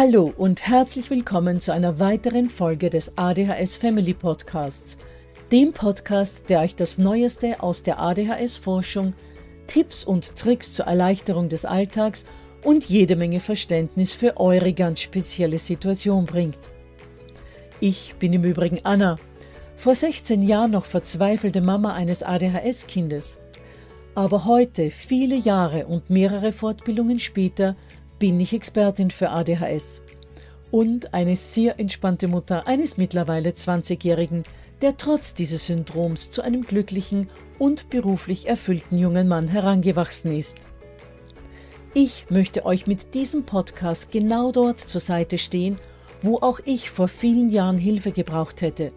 Hallo und herzlich willkommen zu einer weiteren Folge des ADHS Family Podcasts, dem Podcast, der euch das Neueste aus der ADHS-Forschung, Tipps und Tricks zur Erleichterung des Alltags und jede Menge Verständnis für eure ganz spezielle Situation bringt. Ich bin im Übrigen Anna, vor 16 Jahren noch verzweifelte Mama eines ADHS-Kindes. Aber heute, viele Jahre und mehrere Fortbildungen später, bin ich Expertin für ADHS und eine sehr entspannte Mutter eines mittlerweile 20-Jährigen, der trotz dieses Syndroms zu einem glücklichen und beruflich erfüllten jungen Mann herangewachsen ist. Ich möchte euch mit diesem Podcast genau dort zur Seite stehen, wo auch ich vor vielen Jahren Hilfe gebraucht hätte.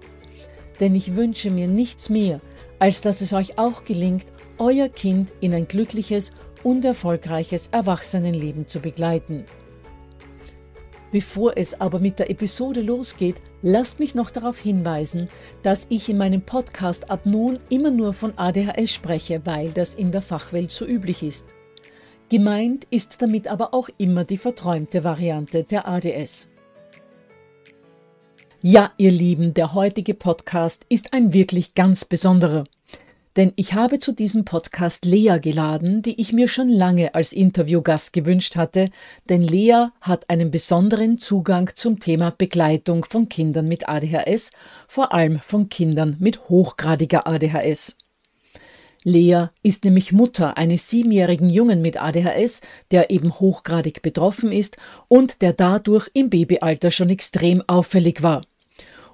Denn ich wünsche mir nichts mehr, als dass es euch auch gelingt, euer Kind in ein glückliches und erfolgreiches Erwachsenenleben zu begleiten. Bevor es aber mit der Episode losgeht, lasst mich noch darauf hinweisen, dass ich in meinem Podcast ab nun immer nur von ADHS spreche, weil das in der Fachwelt so üblich ist. Gemeint ist damit aber auch immer die verträumte Variante der ADS. Ja, ihr Lieben, der heutige Podcast ist ein wirklich ganz besonderer. Denn ich habe zu diesem Podcast Lea geladen, die ich mir schon lange als Interviewgast gewünscht hatte, denn Lea hat einen besonderen Zugang zum Thema Begleitung von Kindern mit ADHS, vor allem von Kindern mit hochgradiger ADHS. Lea ist nämlich Mutter eines siebenjährigen Jungen mit ADHS, der eben hochgradig betroffen ist und der dadurch im Babyalter schon extrem auffällig war.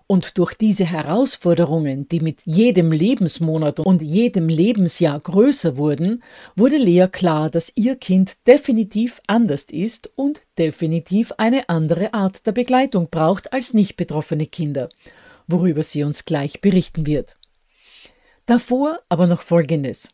Und durch diese Herausforderungen, die mit jedem Lebensmonat und jedem Lebensjahr größer wurden, wurde Lea klar, dass ihr Kind definitiv anders ist und definitiv eine andere Art der Begleitung braucht als nicht betroffene Kinder, worüber sie uns gleich berichten wird. Davor aber noch Folgendes.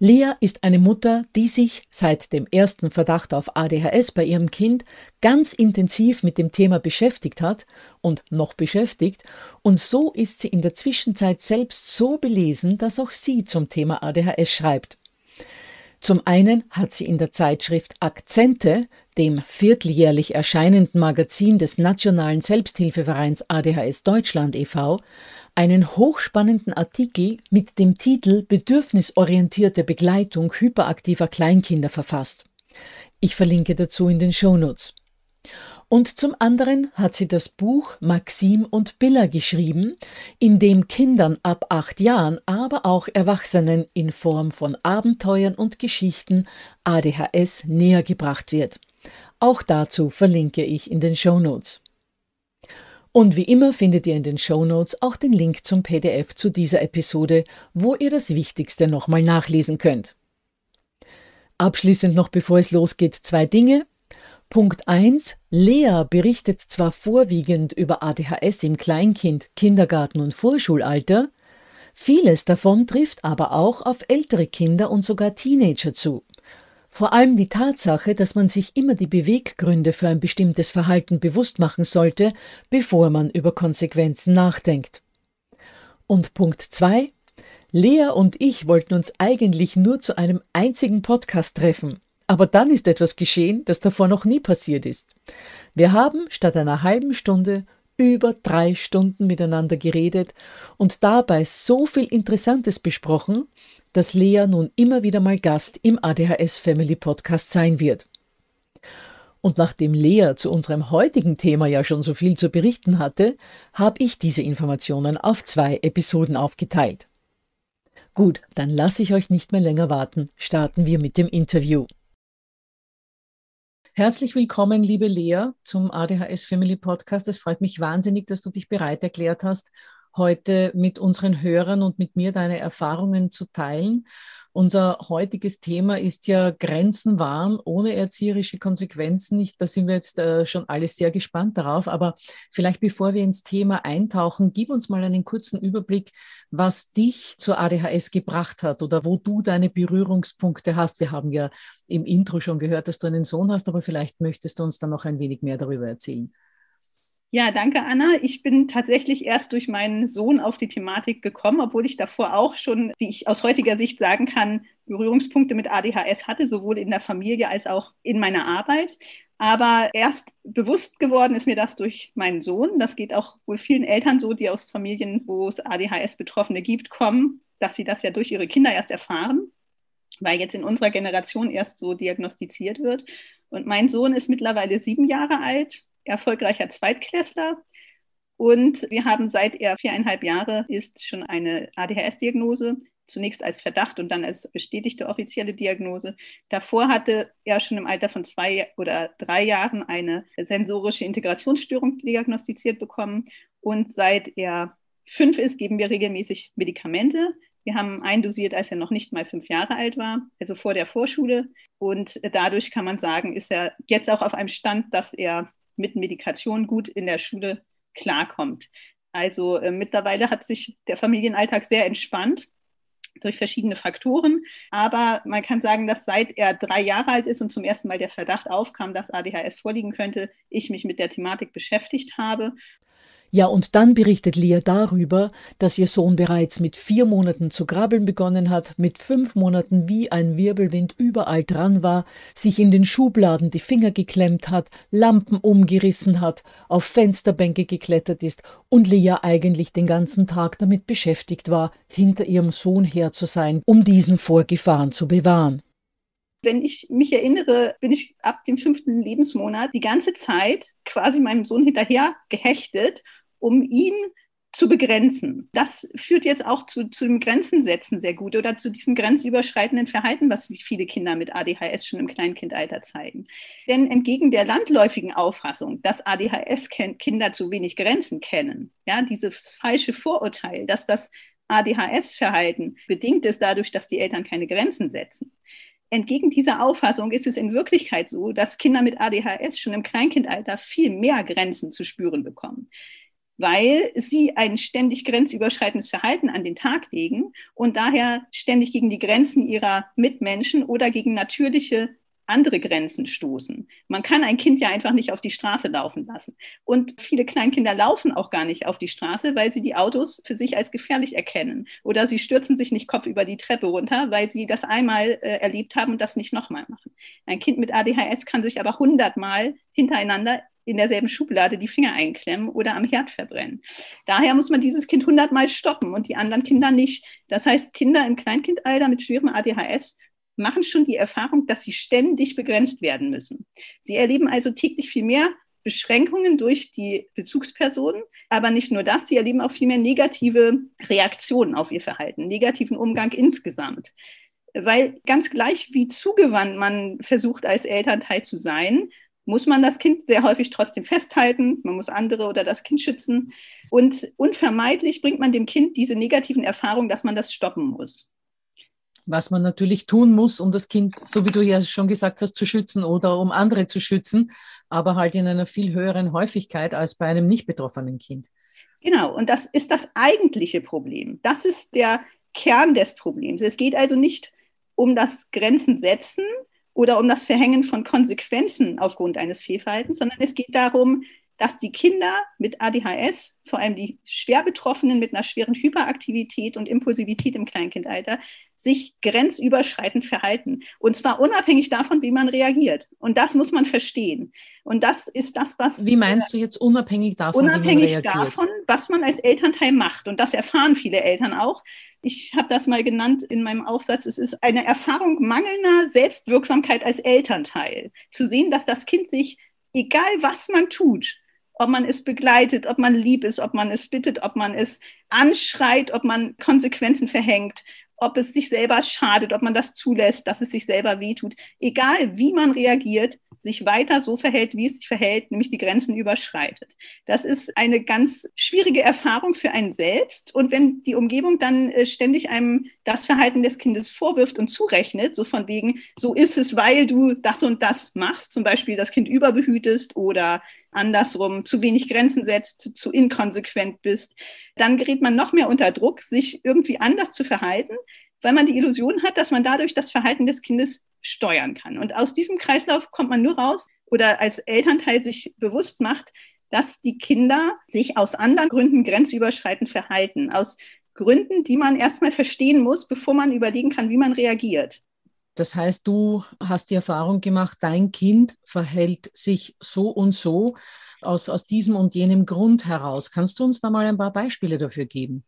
Lea ist eine Mutter, die sich seit dem ersten Verdacht auf ADHS bei ihrem Kind ganz intensiv mit dem Thema beschäftigt hat und noch beschäftigt, und so ist sie in der Zwischenzeit selbst so belesen, dass auch sie zum Thema ADHS schreibt. Zum einen hat sie in der Zeitschrift Akzente, dem vierteljährlich erscheinenden Magazin des Nationalen Selbsthilfevereins ADHS Deutschland e.V., einen hochspannenden Artikel mit dem Titel Bedürfnisorientierte Begleitung hyperaktiver Kleinkinder verfasst. Ich verlinke dazu in den Shownotes. Und zum anderen hat sie das Buch Maxim und Billa geschrieben, in dem Kindern ab acht Jahren, aber auch Erwachsenen in Form von Abenteuern und Geschichten ADHS näher gebracht wird. Auch dazu verlinke ich in den Shownotes. Und wie immer findet ihr in den Show Notes auch den Link zum PDF zu dieser Episode, wo ihr das Wichtigste nochmal nachlesen könnt. Abschließend noch bevor es losgeht, zwei Dinge. Punkt 1. Lea berichtet zwar vorwiegend über ADHS im Kleinkind, Kindergarten und Vorschulalter, vieles davon trifft aber auch auf ältere Kinder und sogar Teenager zu. Vor allem die Tatsache, dass man sich immer die Beweggründe für ein bestimmtes Verhalten bewusst machen sollte, bevor man über Konsequenzen nachdenkt. Und Punkt 2. Lea und ich wollten uns eigentlich nur zu einem einzigen Podcast treffen. Aber dann ist etwas geschehen, das davor noch nie passiert ist. Wir haben statt einer halben Stunde über drei Stunden miteinander geredet und dabei so viel Interessantes besprochen, dass Lea nun immer wieder mal Gast im ADHS Family Podcast sein wird. Und nachdem Lea zu unserem heutigen Thema ja schon so viel zu berichten hatte, habe ich diese Informationen auf zwei Episoden aufgeteilt. Gut, dann lasse ich euch nicht mehr länger warten. Starten wir mit dem Interview. Herzlich willkommen, liebe Lea, zum ADHS Family Podcast. Es freut mich wahnsinnig, dass du dich bereit erklärt hast, heute mit unseren Hörern und mit mir deine Erfahrungen zu teilen. Unser heutiges Thema ist ja Grenzen wahren ohne erzieherische Konsequenzen. Nicht, da sind wir jetzt äh, schon alle sehr gespannt darauf. Aber vielleicht bevor wir ins Thema eintauchen, gib uns mal einen kurzen Überblick, was dich zur ADHS gebracht hat oder wo du deine Berührungspunkte hast. Wir haben ja im Intro schon gehört, dass du einen Sohn hast, aber vielleicht möchtest du uns dann noch ein wenig mehr darüber erzählen. Ja, danke, Anna. Ich bin tatsächlich erst durch meinen Sohn auf die Thematik gekommen, obwohl ich davor auch schon, wie ich aus heutiger Sicht sagen kann, Berührungspunkte mit ADHS hatte, sowohl in der Familie als auch in meiner Arbeit. Aber erst bewusst geworden ist mir das durch meinen Sohn. Das geht auch wohl vielen Eltern so, die aus Familien, wo es ADHS-Betroffene gibt, kommen, dass sie das ja durch ihre Kinder erst erfahren, weil jetzt in unserer Generation erst so diagnostiziert wird. Und mein Sohn ist mittlerweile sieben Jahre alt, erfolgreicher Zweitklässler. Und wir haben seit er viereinhalb Jahre ist schon eine ADHS-Diagnose zunächst als Verdacht und dann als bestätigte offizielle Diagnose. Davor hatte er schon im Alter von zwei oder drei Jahren eine sensorische Integrationsstörung diagnostiziert bekommen. Und seit er fünf ist, geben wir regelmäßig Medikamente. Wir haben eindosiert, als er noch nicht mal fünf Jahre alt war, also vor der Vorschule. Und dadurch kann man sagen, ist er jetzt auch auf einem Stand, dass er mit Medikation gut in der Schule klarkommt. Also äh, mittlerweile hat sich der Familienalltag sehr entspannt durch verschiedene Faktoren. Aber man kann sagen, dass seit er drei Jahre alt ist und zum ersten Mal der Verdacht aufkam, dass ADHS vorliegen könnte, ich mich mit der Thematik beschäftigt habe ja, und dann berichtet Lia darüber, dass ihr Sohn bereits mit vier Monaten zu grabbeln begonnen hat, mit fünf Monaten wie ein Wirbelwind überall dran war, sich in den Schubladen die Finger geklemmt hat, Lampen umgerissen hat, auf Fensterbänke geklettert ist und Lia eigentlich den ganzen Tag damit beschäftigt war, hinter ihrem Sohn her zu sein, um diesen vor Gefahren zu bewahren. Wenn ich mich erinnere, bin ich ab dem fünften Lebensmonat die ganze Zeit quasi meinem Sohn hinterher gehechtet um ihn zu begrenzen. Das führt jetzt auch zu, zu dem Grenzensetzen sehr gut oder zu diesem grenzüberschreitenden Verhalten, was viele Kinder mit ADHS schon im Kleinkindalter zeigen. Denn entgegen der landläufigen Auffassung, dass ADHS-Kinder zu wenig Grenzen kennen, ja, dieses falsche Vorurteil, dass das ADHS-Verhalten bedingt ist dadurch, dass die Eltern keine Grenzen setzen. Entgegen dieser Auffassung ist es in Wirklichkeit so, dass Kinder mit ADHS schon im Kleinkindalter viel mehr Grenzen zu spüren bekommen weil sie ein ständig grenzüberschreitendes Verhalten an den Tag legen und daher ständig gegen die Grenzen ihrer Mitmenschen oder gegen natürliche andere Grenzen stoßen. Man kann ein Kind ja einfach nicht auf die Straße laufen lassen. Und viele Kleinkinder laufen auch gar nicht auf die Straße, weil sie die Autos für sich als gefährlich erkennen. Oder sie stürzen sich nicht Kopf über die Treppe runter, weil sie das einmal äh, erlebt haben und das nicht nochmal machen. Ein Kind mit ADHS kann sich aber hundertmal hintereinander in derselben Schublade die Finger einklemmen oder am Herd verbrennen. Daher muss man dieses Kind hundertmal stoppen und die anderen Kinder nicht. Das heißt, Kinder im Kleinkindalter mit schwerem ADHS machen schon die Erfahrung, dass sie ständig begrenzt werden müssen. Sie erleben also täglich viel mehr Beschränkungen durch die Bezugspersonen, aber nicht nur das, sie erleben auch viel mehr negative Reaktionen auf ihr Verhalten, negativen Umgang insgesamt. Weil ganz gleich, wie zugewandt man versucht, als Elternteil zu sein, muss man das Kind sehr häufig trotzdem festhalten, man muss andere oder das Kind schützen. Und unvermeidlich bringt man dem Kind diese negativen Erfahrungen, dass man das stoppen muss. Was man natürlich tun muss, um das Kind, so wie du ja schon gesagt hast, zu schützen oder um andere zu schützen, aber halt in einer viel höheren Häufigkeit als bei einem nicht betroffenen Kind. Genau, und das ist das eigentliche Problem. Das ist der Kern des Problems. Es geht also nicht um das Grenzen setzen, oder um das Verhängen von Konsequenzen aufgrund eines Fehlverhaltens, sondern es geht darum, dass die Kinder mit ADHS, vor allem die schwer Betroffenen mit einer schweren Hyperaktivität und Impulsivität im Kleinkindalter, sich grenzüberschreitend verhalten. Und zwar unabhängig davon, wie man reagiert. Und das muss man verstehen. Und das ist das, was. Wie meinst du jetzt unabhängig davon, unabhängig wie man reagiert? davon, was man als Elternteil macht? Und das erfahren viele Eltern auch, ich habe das mal genannt in meinem Aufsatz, es ist eine Erfahrung mangelnder Selbstwirksamkeit als Elternteil. Zu sehen, dass das Kind sich, egal was man tut, ob man es begleitet, ob man lieb ist, ob man es bittet, ob man es anschreit, ob man Konsequenzen verhängt, ob es sich selber schadet, ob man das zulässt, dass es sich selber wehtut. Egal wie man reagiert, sich weiter so verhält, wie es sich verhält, nämlich die Grenzen überschreitet. Das ist eine ganz schwierige Erfahrung für einen selbst. Und wenn die Umgebung dann äh, ständig einem das Verhalten des Kindes vorwirft und zurechnet, so von wegen, so ist es, weil du das und das machst, zum Beispiel das Kind überbehütest oder andersrum zu wenig Grenzen setzt, zu inkonsequent bist, dann gerät man noch mehr unter Druck, sich irgendwie anders zu verhalten, weil man die Illusion hat, dass man dadurch das Verhalten des Kindes steuern kann. Und aus diesem Kreislauf kommt man nur raus oder als Elternteil sich bewusst macht, dass die Kinder sich aus anderen Gründen grenzüberschreitend verhalten. Aus Gründen, die man erstmal verstehen muss, bevor man überlegen kann, wie man reagiert. Das heißt, du hast die Erfahrung gemacht, dein Kind verhält sich so und so aus, aus diesem und jenem Grund heraus. Kannst du uns da mal ein paar Beispiele dafür geben?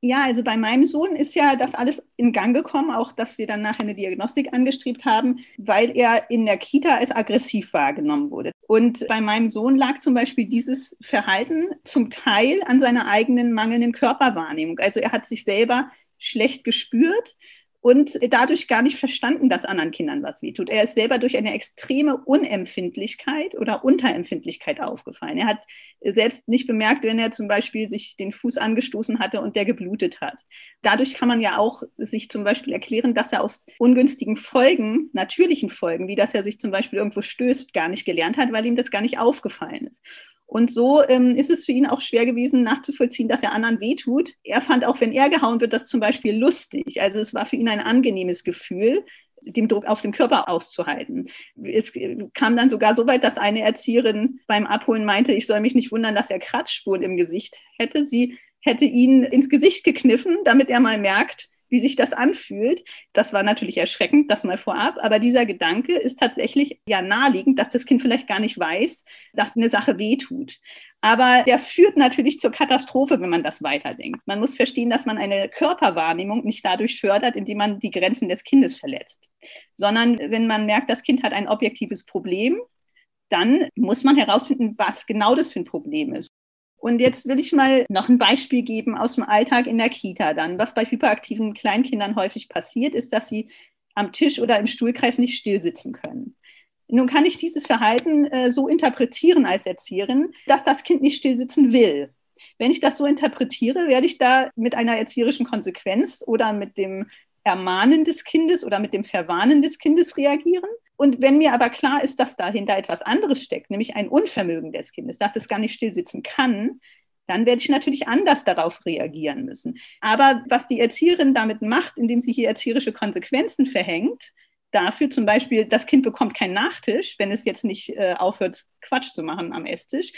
Ja, also bei meinem Sohn ist ja das alles in Gang gekommen, auch dass wir dann nachher eine Diagnostik angestrebt haben, weil er in der Kita als aggressiv wahrgenommen wurde. Und bei meinem Sohn lag zum Beispiel dieses Verhalten zum Teil an seiner eigenen mangelnden Körperwahrnehmung. Also er hat sich selber schlecht gespürt und dadurch gar nicht verstanden, dass anderen Kindern was wehtut. Er ist selber durch eine extreme Unempfindlichkeit oder Unterempfindlichkeit aufgefallen. Er hat selbst nicht bemerkt, wenn er zum Beispiel sich den Fuß angestoßen hatte und der geblutet hat. Dadurch kann man ja auch sich zum Beispiel erklären, dass er aus ungünstigen Folgen, natürlichen Folgen, wie dass er sich zum Beispiel irgendwo stößt, gar nicht gelernt hat, weil ihm das gar nicht aufgefallen ist. Und so ähm, ist es für ihn auch schwer gewesen, nachzuvollziehen, dass er anderen wehtut. Er fand auch, wenn er gehauen wird, das zum Beispiel lustig. Also es war für ihn ein angenehmes Gefühl, den Druck auf dem Körper auszuhalten. Es kam dann sogar so weit, dass eine Erzieherin beim Abholen meinte, ich soll mich nicht wundern, dass er Kratzspuren im Gesicht hätte. Sie hätte ihn ins Gesicht gekniffen, damit er mal merkt, wie sich das anfühlt. Das war natürlich erschreckend, das mal vorab. Aber dieser Gedanke ist tatsächlich ja naheliegend, dass das Kind vielleicht gar nicht weiß, dass eine Sache wehtut. Aber der führt natürlich zur Katastrophe, wenn man das weiterdenkt. Man muss verstehen, dass man eine Körperwahrnehmung nicht dadurch fördert, indem man die Grenzen des Kindes verletzt, sondern wenn man merkt, das Kind hat ein objektives Problem, dann muss man herausfinden, was genau das für ein Problem ist. Und jetzt will ich mal noch ein Beispiel geben aus dem Alltag in der Kita dann. Was bei hyperaktiven Kleinkindern häufig passiert, ist, dass sie am Tisch oder im Stuhlkreis nicht still sitzen können. Nun kann ich dieses Verhalten äh, so interpretieren als Erzieherin, dass das Kind nicht still sitzen will. Wenn ich das so interpretiere, werde ich da mit einer erzieherischen Konsequenz oder mit dem Ermahnen des Kindes oder mit dem Verwarnen des Kindes reagieren. Und wenn mir aber klar ist, dass dahinter etwas anderes steckt, nämlich ein Unvermögen des Kindes, dass es gar nicht stillsitzen kann, dann werde ich natürlich anders darauf reagieren müssen. Aber was die Erzieherin damit macht, indem sie hier erzieherische Konsequenzen verhängt, dafür zum Beispiel, das Kind bekommt keinen Nachtisch, wenn es jetzt nicht äh, aufhört, Quatsch zu machen am Esstisch,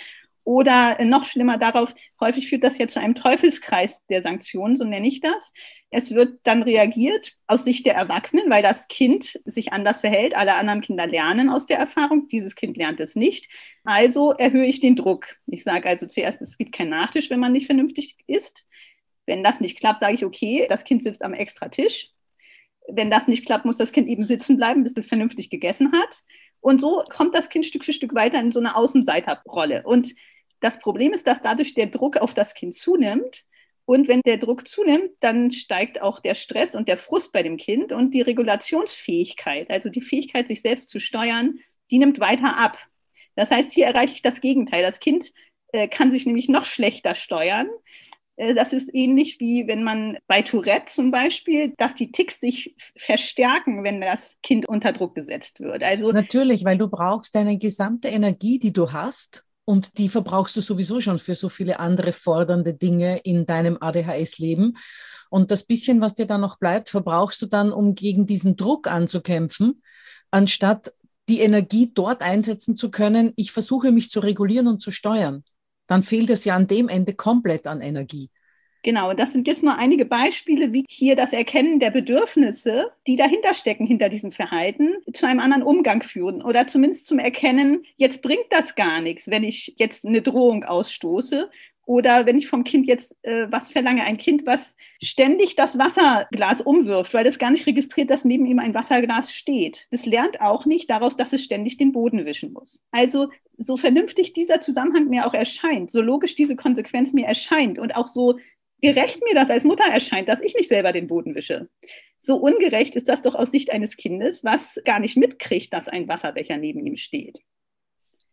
oder noch schlimmer darauf, häufig führt das ja zu einem Teufelskreis der Sanktionen, so nenne ich das. Es wird dann reagiert aus Sicht der Erwachsenen, weil das Kind sich anders verhält. Alle anderen Kinder lernen aus der Erfahrung. Dieses Kind lernt es nicht. Also erhöhe ich den Druck. Ich sage also zuerst, es gibt keinen Nachtisch, wenn man nicht vernünftig isst. Wenn das nicht klappt, sage ich, okay, das Kind sitzt am extra Tisch. Wenn das nicht klappt, muss das Kind eben sitzen bleiben, bis es vernünftig gegessen hat. Und so kommt das Kind Stück für Stück weiter in so eine Außenseiterrolle. Und das Problem ist, dass dadurch der Druck auf das Kind zunimmt. Und wenn der Druck zunimmt, dann steigt auch der Stress und der Frust bei dem Kind und die Regulationsfähigkeit, also die Fähigkeit, sich selbst zu steuern, die nimmt weiter ab. Das heißt, hier erreiche ich das Gegenteil. Das Kind äh, kann sich nämlich noch schlechter steuern. Äh, das ist ähnlich wie wenn man bei Tourette zum Beispiel, dass die Ticks sich verstärken, wenn das Kind unter Druck gesetzt wird. Also natürlich, weil du brauchst deine gesamte Energie, die du hast, und die verbrauchst du sowieso schon für so viele andere fordernde Dinge in deinem ADHS-Leben. Und das bisschen, was dir dann noch bleibt, verbrauchst du dann, um gegen diesen Druck anzukämpfen, anstatt die Energie dort einsetzen zu können, ich versuche mich zu regulieren und zu steuern. Dann fehlt es ja an dem Ende komplett an Energie. Genau, das sind jetzt nur einige Beispiele, wie hier das Erkennen der Bedürfnisse, die dahinter stecken, hinter diesem Verhalten, zu einem anderen Umgang führen oder zumindest zum Erkennen, jetzt bringt das gar nichts, wenn ich jetzt eine Drohung ausstoße oder wenn ich vom Kind jetzt äh, was verlange, ein Kind, was ständig das Wasserglas umwirft, weil das gar nicht registriert, dass neben ihm ein Wasserglas steht. Das lernt auch nicht daraus, dass es ständig den Boden wischen muss. Also so vernünftig dieser Zusammenhang mir auch erscheint, so logisch diese Konsequenz mir erscheint und auch so gerecht mir das als Mutter erscheint, dass ich nicht selber den Boden wische. So ungerecht ist das doch aus Sicht eines Kindes, was gar nicht mitkriegt, dass ein Wasserbecher neben ihm steht.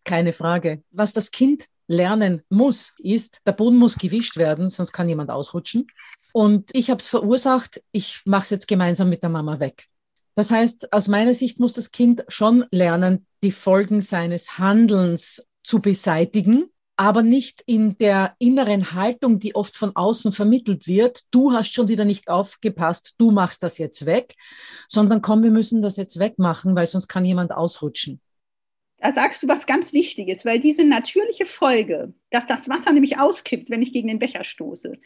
Keine Frage. Was das Kind lernen muss, ist, der Boden muss gewischt werden, sonst kann jemand ausrutschen. Und ich habe es verursacht, ich mache es jetzt gemeinsam mit der Mama weg. Das heißt, aus meiner Sicht muss das Kind schon lernen, die Folgen seines Handelns zu beseitigen aber nicht in der inneren Haltung, die oft von außen vermittelt wird. Du hast schon wieder nicht aufgepasst, du machst das jetzt weg, sondern komm, wir müssen das jetzt wegmachen, weil sonst kann jemand ausrutschen. Da sagst du was ganz Wichtiges, weil diese natürliche Folge, dass das Wasser nämlich auskippt, wenn ich gegen den Becher stoße,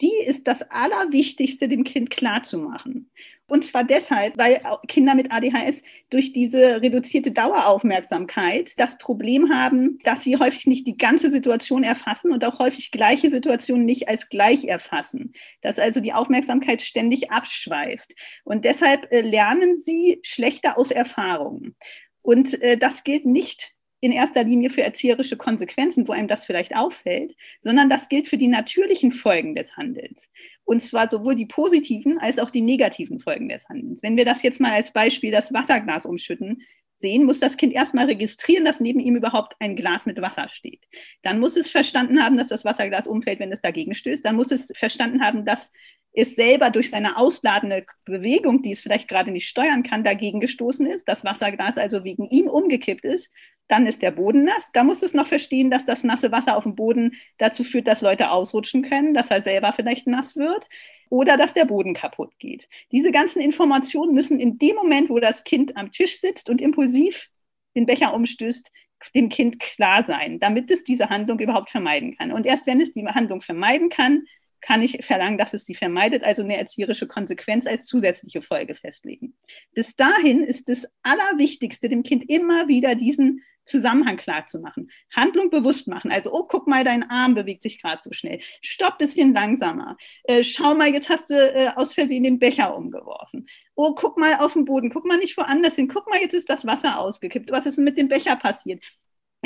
die ist das Allerwichtigste, dem Kind klarzumachen. Und zwar deshalb, weil Kinder mit ADHS durch diese reduzierte Daueraufmerksamkeit das Problem haben, dass sie häufig nicht die ganze Situation erfassen und auch häufig gleiche Situationen nicht als gleich erfassen. Dass also die Aufmerksamkeit ständig abschweift. Und deshalb äh, lernen sie schlechter aus Erfahrungen. Und äh, das gilt nicht in erster Linie für erzieherische Konsequenzen, wo einem das vielleicht auffällt, sondern das gilt für die natürlichen Folgen des Handelns. Und zwar sowohl die positiven als auch die negativen Folgen des Handelns. Wenn wir das jetzt mal als Beispiel das Wasserglas umschütten sehen, muss das Kind erstmal registrieren, dass neben ihm überhaupt ein Glas mit Wasser steht. Dann muss es verstanden haben, dass das Wasserglas umfällt, wenn es dagegen stößt. Dann muss es verstanden haben, dass es selber durch seine ausladende Bewegung, die es vielleicht gerade nicht steuern kann, dagegen gestoßen ist, das Wasserglas also wegen ihm umgekippt ist dann ist der Boden nass. Da muss es noch verstehen, dass das nasse Wasser auf dem Boden dazu führt, dass Leute ausrutschen können, dass er selber vielleicht nass wird oder dass der Boden kaputt geht. Diese ganzen Informationen müssen in dem Moment, wo das Kind am Tisch sitzt und impulsiv den Becher umstößt, dem Kind klar sein, damit es diese Handlung überhaupt vermeiden kann. Und erst wenn es die Handlung vermeiden kann, kann ich verlangen, dass es sie vermeidet, also eine erzieherische Konsequenz als zusätzliche Folge festlegen. Bis dahin ist das Allerwichtigste, dem Kind immer wieder diesen Zusammenhang klar zu machen. Handlung bewusst machen. Also, oh, guck mal, dein Arm bewegt sich gerade so schnell. Stopp bisschen langsamer. Äh, schau mal, jetzt hast du äh, aus Versehen den Becher umgeworfen. Oh, guck mal auf den Boden. Guck mal nicht woanders hin. Guck mal, jetzt ist das Wasser ausgekippt. Was ist mit dem Becher passiert?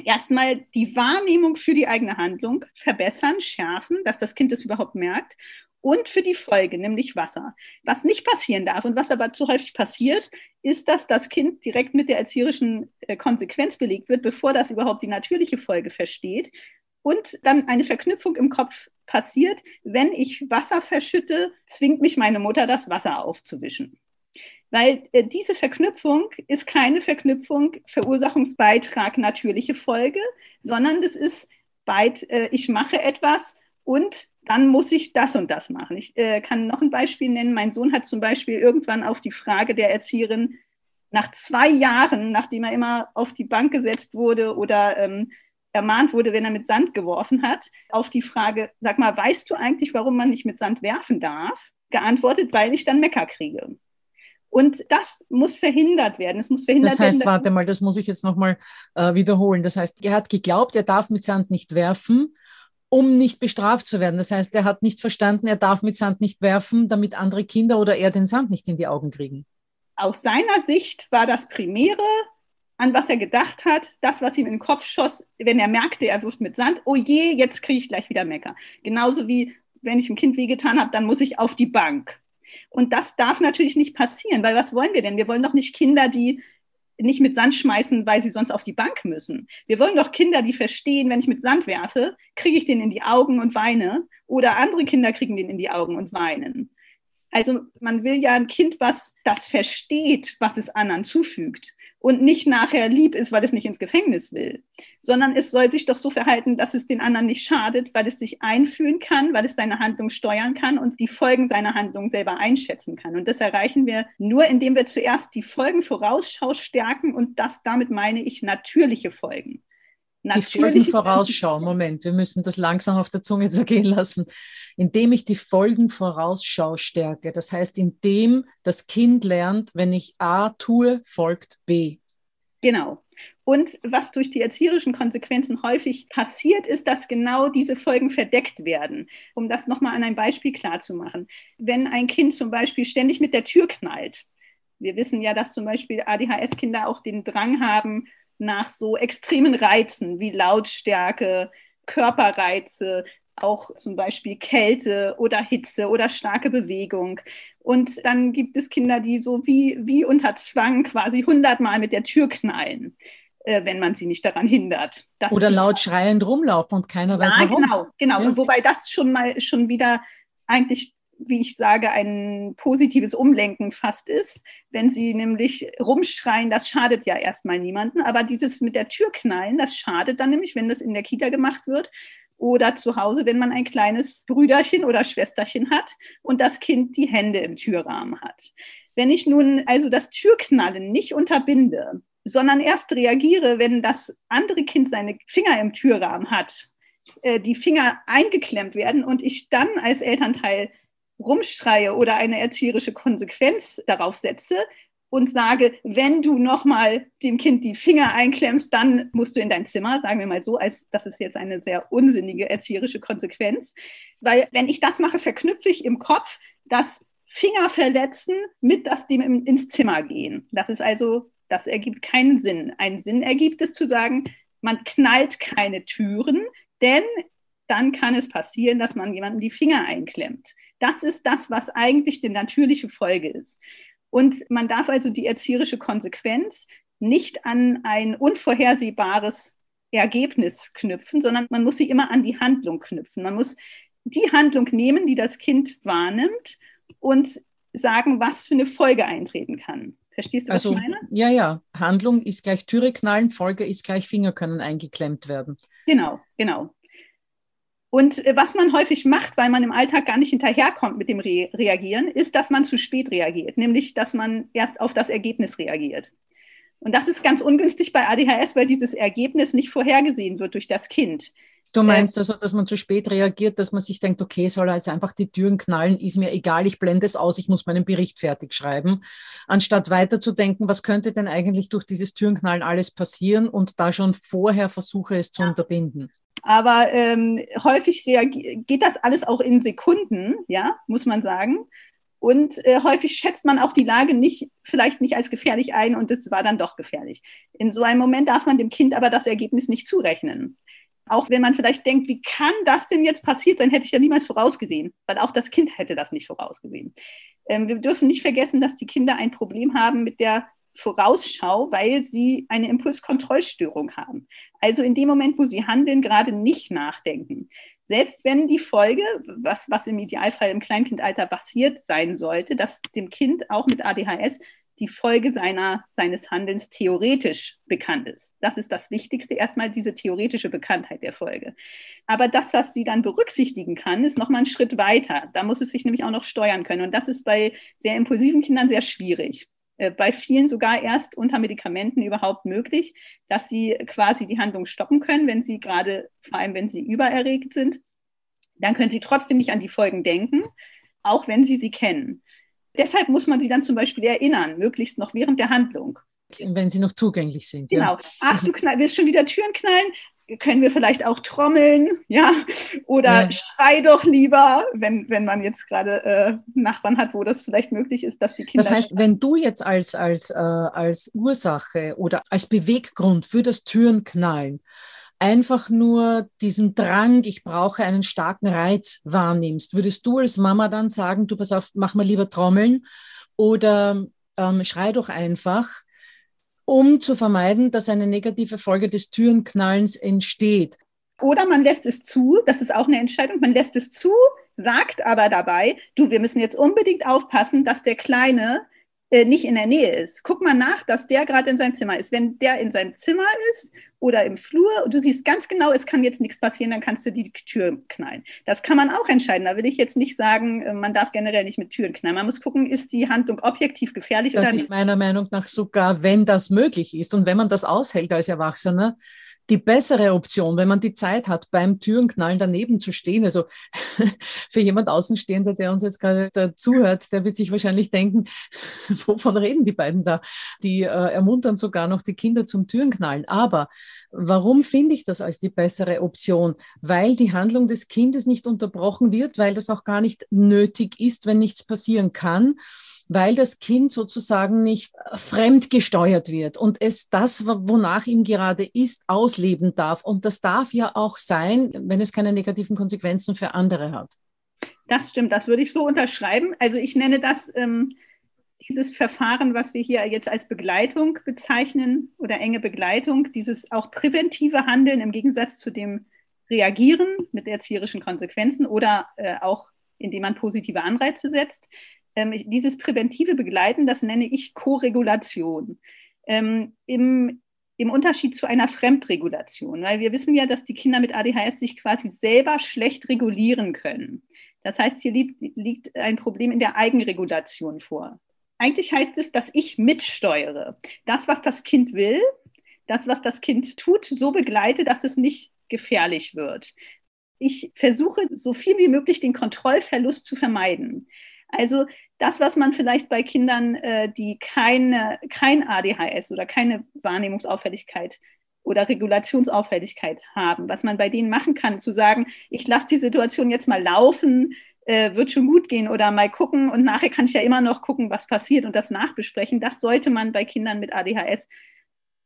Erstmal die Wahrnehmung für die eigene Handlung verbessern, schärfen, dass das Kind es überhaupt merkt und für die Folge, nämlich Wasser. Was nicht passieren darf und was aber zu häufig passiert, ist, dass das Kind direkt mit der erzieherischen äh, Konsequenz belegt wird, bevor das überhaupt die natürliche Folge versteht. Und dann eine Verknüpfung im Kopf passiert, wenn ich Wasser verschütte, zwingt mich meine Mutter, das Wasser aufzuwischen. Weil äh, diese Verknüpfung ist keine Verknüpfung Verursachungsbeitrag natürliche Folge, sondern das ist Beit, äh, ich mache etwas und dann muss ich das und das machen. Ich äh, kann noch ein Beispiel nennen. Mein Sohn hat zum Beispiel irgendwann auf die Frage der Erzieherin nach zwei Jahren, nachdem er immer auf die Bank gesetzt wurde oder ähm, ermahnt wurde, wenn er mit Sand geworfen hat, auf die Frage, sag mal, weißt du eigentlich, warum man nicht mit Sand werfen darf? Geantwortet, weil ich dann Mecker kriege. Und das muss verhindert werden. Es muss verhindert das heißt, werden. warte mal, das muss ich jetzt nochmal äh, wiederholen. Das heißt, er hat geglaubt, er darf mit Sand nicht werfen um nicht bestraft zu werden. Das heißt, er hat nicht verstanden, er darf mit Sand nicht werfen, damit andere Kinder oder er den Sand nicht in die Augen kriegen. Aus seiner Sicht war das Primäre, an was er gedacht hat, das, was ihm in den Kopf schoss, wenn er merkte, er wirft mit Sand, oh je, jetzt kriege ich gleich wieder Mecker. Genauso wie, wenn ich dem Kind wehgetan habe, dann muss ich auf die Bank. Und das darf natürlich nicht passieren, weil was wollen wir denn? Wir wollen doch nicht Kinder, die nicht mit Sand schmeißen, weil sie sonst auf die Bank müssen. Wir wollen doch Kinder, die verstehen, wenn ich mit Sand werfe, kriege ich den in die Augen und weine. Oder andere Kinder kriegen den in die Augen und weinen. Also man will ja ein Kind, was das versteht, was es anderen zufügt und nicht nachher lieb ist, weil es nicht ins Gefängnis will, sondern es soll sich doch so verhalten, dass es den anderen nicht schadet, weil es sich einfühlen kann, weil es seine Handlung steuern kann und die Folgen seiner Handlung selber einschätzen kann. Und das erreichen wir nur, indem wir zuerst die Folgenvorausschau stärken und das damit meine ich natürliche Folgen. Die Folgenvorausschau, Moment, wir müssen das langsam auf der Zunge zergehen lassen indem ich die Folgenvorausschau stärke. Das heißt, indem das Kind lernt, wenn ich A tue, folgt B. Genau. Und was durch die erzieherischen Konsequenzen häufig passiert, ist, dass genau diese Folgen verdeckt werden. Um das nochmal an einem Beispiel klarzumachen. Wenn ein Kind zum Beispiel ständig mit der Tür knallt, wir wissen ja, dass zum Beispiel ADHS-Kinder auch den Drang haben nach so extremen Reizen wie Lautstärke, Körperreize, auch zum Beispiel Kälte oder Hitze oder starke Bewegung. Und dann gibt es Kinder, die so wie, wie unter Zwang quasi hundertmal mit der Tür knallen, äh, wenn man sie nicht daran hindert. oder laut schreiend rumlaufen und keiner ja, weiß warum. Genau, genau. Ja. Und wobei das schon mal schon wieder eigentlich wie ich sage, ein positives Umlenken fast ist. Wenn sie nämlich rumschreien, das schadet ja erstmal niemanden. Aber dieses mit der Tür knallen, das schadet dann nämlich, wenn das in der Kita gemacht wird, oder zu Hause, wenn man ein kleines Brüderchen oder Schwesterchen hat und das Kind die Hände im Türrahmen hat. Wenn ich nun also das Türknallen nicht unterbinde, sondern erst reagiere, wenn das andere Kind seine Finger im Türrahmen hat äh, die Finger eingeklemmt werden und ich dann als Elternteil rumschreie oder eine erzieherische Konsequenz darauf setze, und sage, wenn du nochmal dem Kind die Finger einklemmst, dann musst du in dein Zimmer, sagen wir mal so, als das ist jetzt eine sehr unsinnige erzieherische Konsequenz. Weil wenn ich das mache, verknüpfe ich im Kopf das Finger verletzen mit das dem ins Zimmer gehen. Das ist also, das ergibt keinen Sinn. Einen Sinn ergibt es zu sagen, man knallt keine Türen, denn dann kann es passieren, dass man jemandem die Finger einklemmt. Das ist das, was eigentlich die natürliche Folge ist. Und man darf also die erzieherische Konsequenz nicht an ein unvorhersehbares Ergebnis knüpfen, sondern man muss sie immer an die Handlung knüpfen. Man muss die Handlung nehmen, die das Kind wahrnimmt und sagen, was für eine Folge eintreten kann. Verstehst du, was also, ich meine? Ja, ja. Handlung ist gleich Türe knallen, Folge ist gleich Finger können eingeklemmt werden. Genau, genau. Und äh, was man häufig macht, weil man im Alltag gar nicht hinterherkommt mit dem Re Reagieren, ist, dass man zu spät reagiert, nämlich dass man erst auf das Ergebnis reagiert. Und das ist ganz ungünstig bei ADHS, weil dieses Ergebnis nicht vorhergesehen wird durch das Kind. Du meinst also, dass man zu spät reagiert, dass man sich denkt, okay, soll also einfach die Türen knallen, ist mir egal, ich blende es aus, ich muss meinen Bericht fertig schreiben, anstatt weiterzudenken, was könnte denn eigentlich durch dieses Türenknallen alles passieren und da schon vorher versuche es zu ja. unterbinden. Aber ähm, häufig geht das alles auch in Sekunden, ja, muss man sagen. Und äh, häufig schätzt man auch die Lage nicht, vielleicht nicht als gefährlich ein und es war dann doch gefährlich. In so einem Moment darf man dem Kind aber das Ergebnis nicht zurechnen. Auch wenn man vielleicht denkt, wie kann das denn jetzt passiert sein, hätte ich ja niemals vorausgesehen, weil auch das Kind hätte das nicht vorausgesehen. Ähm, wir dürfen nicht vergessen, dass die Kinder ein Problem haben mit der Vorausschau, weil sie eine Impulskontrollstörung haben. Also in dem Moment, wo sie handeln, gerade nicht nachdenken. Selbst wenn die Folge, was, was im Idealfall im Kleinkindalter passiert sein sollte, dass dem Kind auch mit ADHS die Folge seiner, seines Handelns theoretisch bekannt ist. Das ist das Wichtigste, erstmal diese theoretische Bekanntheit der Folge. Aber dass das sie dann berücksichtigen kann, ist nochmal ein Schritt weiter. Da muss es sich nämlich auch noch steuern können. Und das ist bei sehr impulsiven Kindern sehr schwierig. Äh, bei vielen sogar erst unter Medikamenten überhaupt möglich, dass sie quasi die Handlung stoppen können, wenn sie gerade, vor allem wenn sie übererregt sind. Dann können sie trotzdem nicht an die Folgen denken, auch wenn sie sie kennen. Deshalb muss man sie dann zum Beispiel erinnern, möglichst noch während der Handlung. Wenn sie noch zugänglich sind. Genau. Ja. Ach, du knall, willst schon wieder Türen knallen? Können wir vielleicht auch trommeln, ja, oder ja. schrei doch lieber, wenn, wenn man jetzt gerade äh, Nachbarn hat, wo das vielleicht möglich ist, dass die Kinder. Das heißt, wenn du jetzt als, als, äh, als Ursache oder als Beweggrund für das Türenknallen einfach nur diesen Drang, ich brauche einen starken Reiz wahrnimmst, würdest du als Mama dann sagen, du pass auf, mach mal lieber Trommeln oder ähm, schrei doch einfach um zu vermeiden, dass eine negative Folge des Türenknallens entsteht. Oder man lässt es zu, das ist auch eine Entscheidung, man lässt es zu, sagt aber dabei, du, wir müssen jetzt unbedingt aufpassen, dass der Kleine äh, nicht in der Nähe ist. Guck mal nach, dass der gerade in seinem Zimmer ist. Wenn der in seinem Zimmer ist oder im Flur und du siehst ganz genau, es kann jetzt nichts passieren, dann kannst du die Tür knallen. Das kann man auch entscheiden. Da will ich jetzt nicht sagen, äh, man darf generell nicht mit Türen knallen. Man muss gucken, ist die Handlung objektiv gefährlich das oder nicht. Das ist meiner Meinung nach sogar, wenn das möglich ist und wenn man das aushält als Erwachsener, die bessere Option, wenn man die Zeit hat, beim Türenknallen daneben zu stehen. Also für jemand Außenstehender, der uns jetzt gerade zuhört, der wird sich wahrscheinlich denken, wovon reden die beiden da? Die äh, ermuntern sogar noch die Kinder zum Türenknallen. Aber warum finde ich das als die bessere Option? Weil die Handlung des Kindes nicht unterbrochen wird, weil das auch gar nicht nötig ist, wenn nichts passieren kann weil das Kind sozusagen nicht fremdgesteuert wird und es das, wonach ihm gerade ist, ausleben darf. Und das darf ja auch sein, wenn es keine negativen Konsequenzen für andere hat. Das stimmt, das würde ich so unterschreiben. Also ich nenne das ähm, dieses Verfahren, was wir hier jetzt als Begleitung bezeichnen oder enge Begleitung, dieses auch präventive Handeln im Gegensatz zu dem Reagieren mit erzieherischen Konsequenzen oder äh, auch indem man positive Anreize setzt dieses präventive Begleiten, das nenne ich Koregulation. Ähm, im, Im Unterschied zu einer Fremdregulation, weil wir wissen ja, dass die Kinder mit ADHS sich quasi selber schlecht regulieren können. Das heißt, hier liegt, liegt ein Problem in der Eigenregulation vor. Eigentlich heißt es, dass ich mitsteuere. Das, was das Kind will, das, was das Kind tut, so begleite, dass es nicht gefährlich wird. ich versuche so viel wie möglich den Kontrollverlust zu vermeiden. Also das, was man vielleicht bei Kindern, äh, die keine, kein ADHS oder keine Wahrnehmungsauffälligkeit oder Regulationsauffälligkeit haben, was man bei denen machen kann, zu sagen, ich lasse die Situation jetzt mal laufen, äh, wird schon gut gehen oder mal gucken und nachher kann ich ja immer noch gucken, was passiert und das nachbesprechen. Das sollte man bei Kindern mit ADHS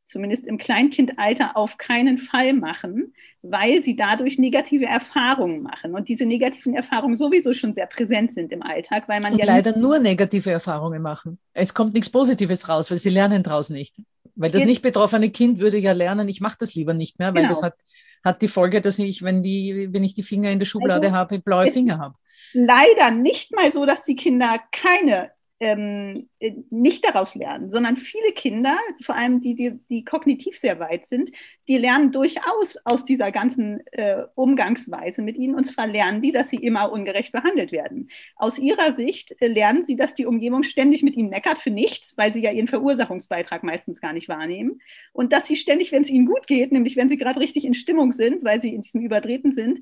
zumindest im Kleinkindalter auf keinen Fall machen, weil sie dadurch negative Erfahrungen machen und diese negativen Erfahrungen sowieso schon sehr präsent sind im Alltag, weil man und ja leider nur negative Erfahrungen machen. Es kommt nichts Positives raus, weil sie lernen daraus nicht. Weil das nicht betroffene Kind würde ja lernen, ich mache das lieber nicht mehr, weil genau. das hat, hat die Folge, dass ich, wenn, die, wenn ich die Finger in der Schublade also, habe, blaue Finger habe. Leider nicht mal so, dass die Kinder keine ähm, äh, nicht daraus lernen, sondern viele Kinder, vor allem die, die, die kognitiv sehr weit sind, die lernen durchaus aus dieser ganzen äh, Umgangsweise mit ihnen. Und zwar lernen die, dass sie immer ungerecht behandelt werden. Aus ihrer Sicht äh, lernen sie, dass die Umgebung ständig mit ihnen meckert für nichts, weil sie ja ihren Verursachungsbeitrag meistens gar nicht wahrnehmen. Und dass sie ständig, wenn es ihnen gut geht, nämlich wenn sie gerade richtig in Stimmung sind, weil sie in diesem Überdrehten sind,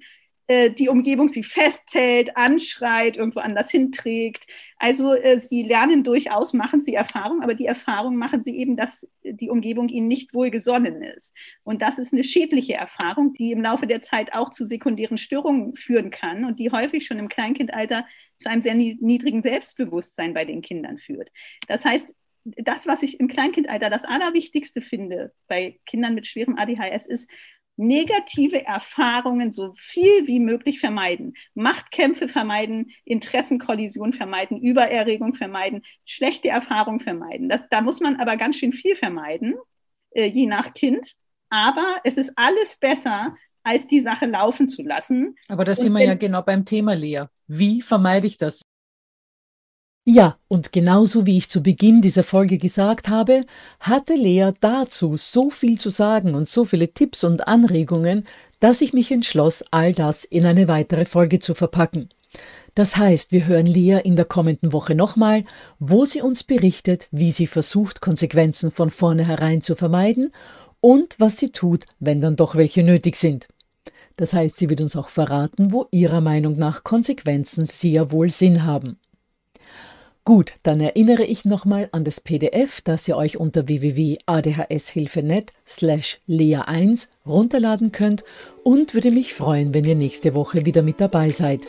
die Umgebung sie festhält, anschreit, irgendwo anders hinträgt. Also äh, sie lernen durchaus, machen sie Erfahrung, aber die Erfahrung machen sie eben, dass die Umgebung ihnen nicht wohlgesonnen ist. Und das ist eine schädliche Erfahrung, die im Laufe der Zeit auch zu sekundären Störungen führen kann und die häufig schon im Kleinkindalter zu einem sehr niedrigen Selbstbewusstsein bei den Kindern führt. Das heißt, das, was ich im Kleinkindalter das Allerwichtigste finde bei Kindern mit schwerem ADHS, ist, negative Erfahrungen so viel wie möglich vermeiden. Machtkämpfe vermeiden, Interessenkollision vermeiden, Übererregung vermeiden, schlechte Erfahrungen vermeiden. Das, da muss man aber ganz schön viel vermeiden, äh, je nach Kind. Aber es ist alles besser, als die Sache laufen zu lassen. Aber da sind wir ja genau beim Thema, Lea. Wie vermeide ich das? Ja, und genauso wie ich zu Beginn dieser Folge gesagt habe, hatte Lea dazu so viel zu sagen und so viele Tipps und Anregungen, dass ich mich entschloss, all das in eine weitere Folge zu verpacken. Das heißt, wir hören Lea in der kommenden Woche nochmal, wo sie uns berichtet, wie sie versucht, Konsequenzen von vornherein zu vermeiden und was sie tut, wenn dann doch welche nötig sind. Das heißt, sie wird uns auch verraten, wo ihrer Meinung nach Konsequenzen sehr wohl Sinn haben. Gut, dann erinnere ich nochmal an das PDF, das ihr euch unter www.adhshilfe.net slash lea1 runterladen könnt und würde mich freuen, wenn ihr nächste Woche wieder mit dabei seid.